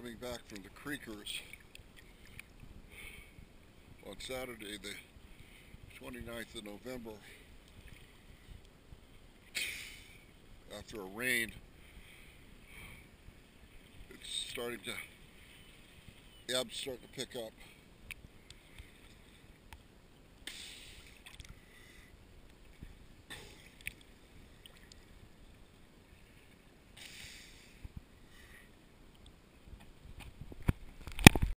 Coming back from the Creekers on Saturday, the 29th of November, after a rain. It's starting to, ebb starting to pick up.